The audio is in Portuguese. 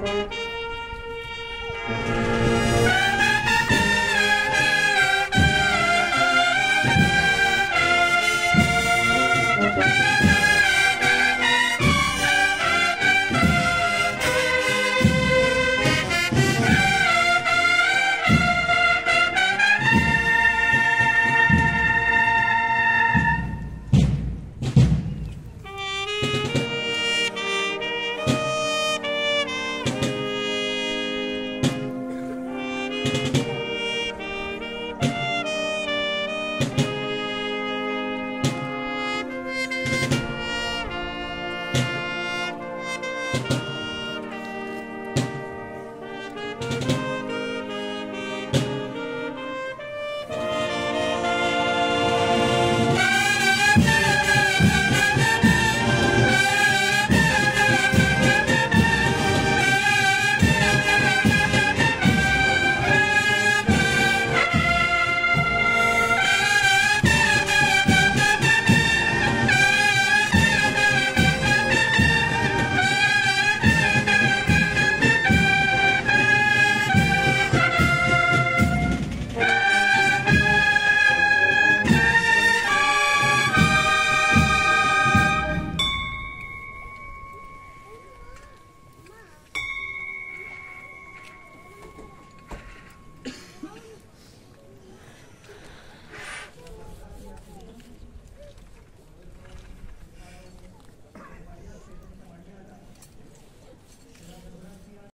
Música Música